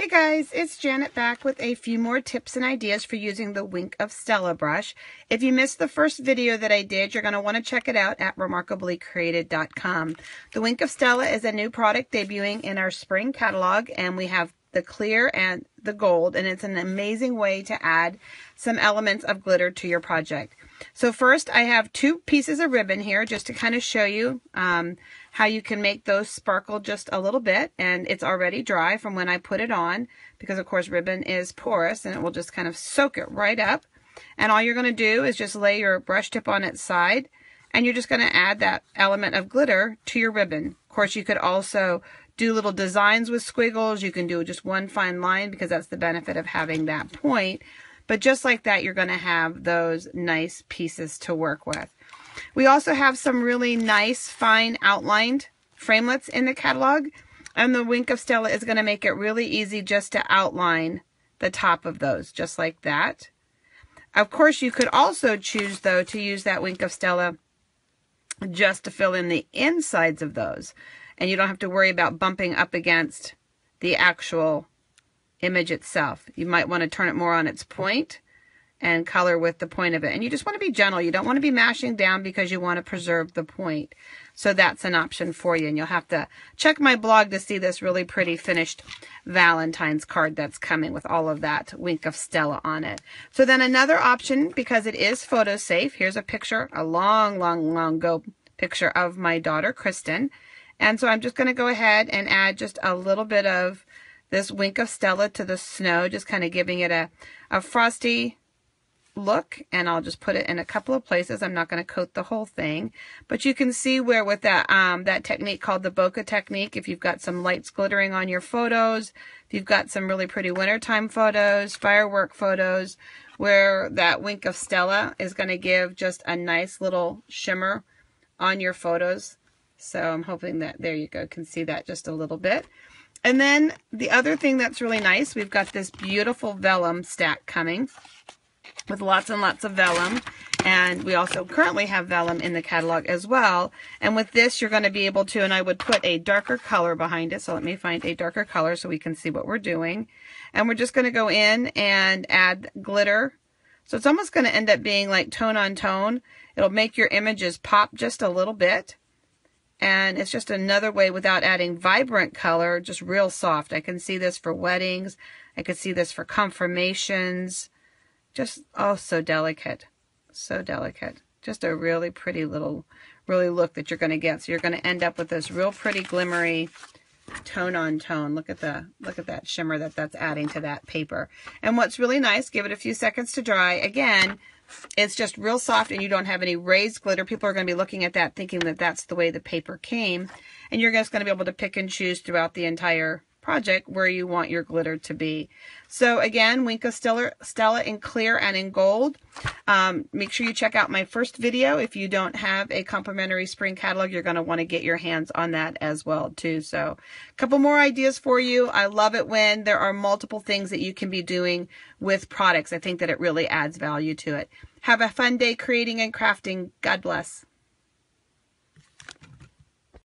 Hey guys, it's Janet back with a few more tips and ideas for using the Wink of Stella brush. If you missed the first video that I did, you're going to want to check it out at remarkablycreated.com. The Wink of Stella is a new product debuting in our spring catalog and we have the clear and the gold and it's an amazing way to add some elements of glitter to your project. So first I have two pieces of ribbon here just to kind of show you um, how you can make those sparkle just a little bit and it's already dry from when I put it on because of course ribbon is porous and it will just kind of soak it right up. And all you're going to do is just lay your brush tip on its side and you're just going to add that element of glitter to your ribbon. Of course, you could also do little designs with squiggles. You can do just one fine line because that's the benefit of having that point. But just like that, you're going to have those nice pieces to work with. We also have some really nice, fine outlined framelits in the catalog. And the Wink of Stella is going to make it really easy just to outline the top of those, just like that. Of course, you could also choose, though, to use that Wink of Stella just to fill in the insides of those. And you don't have to worry about bumping up against the actual image itself. You might want to turn it more on its point and color with the point of it. And you just want to be gentle. You don't want to be mashing down because you want to preserve the point. So that's an option for you. And you'll have to check my blog to see this really pretty finished Valentine's card that's coming with all of that Wink of Stella on it. So then another option, because it is photo safe, here's a picture, a long, long, long ago picture of my daughter, Kristen. And so I'm just going to go ahead and add just a little bit of this Wink of Stella to the snow, just kind of giving it a, a frosty look and I'll just put it in a couple of places. I'm not going to coat the whole thing, but you can see where with that, um, that technique called the bokeh technique, if you've got some lights glittering on your photos, if you've got some really pretty wintertime photos, firework photos, where that wink of Stella is going to give just a nice little shimmer on your photos. So I'm hoping that, there you go, can see that just a little bit. And then the other thing that's really nice, we've got this beautiful vellum stack coming with lots and lots of vellum. And we also currently have vellum in the catalog as well. And with this, you're going to be able to, and I would put a darker color behind it. So let me find a darker color so we can see what we're doing. And we're just going to go in and add glitter. So it's almost going to end up being like tone on tone. It'll make your images pop just a little bit. And it's just another way without adding vibrant color, just real soft. I can see this for weddings. I could see this for confirmations. Just, oh, so delicate. So delicate. Just a really pretty little, really look that you're going to get. So you're going to end up with this real pretty glimmery tone on tone. Look at the look at that shimmer that that's adding to that paper. And what's really nice, give it a few seconds to dry. Again, it's just real soft and you don't have any raised glitter. People are going to be looking at that thinking that that's the way the paper came. And you're just going to be able to pick and choose throughout the entire project where you want your glitter to be. So again, Wink of Stella, Stella in clear and in gold. Um, make sure you check out my first video. If you don't have a complimentary spring catalog, you're going to want to get your hands on that as well too. So a couple more ideas for you. I love it when there are multiple things that you can be doing with products. I think that it really adds value to it. Have a fun day creating and crafting. God bless.